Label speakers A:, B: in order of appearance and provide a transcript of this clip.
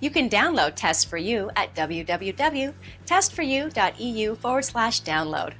A: You can download Test for You at www.testforyou.eu forward slash download.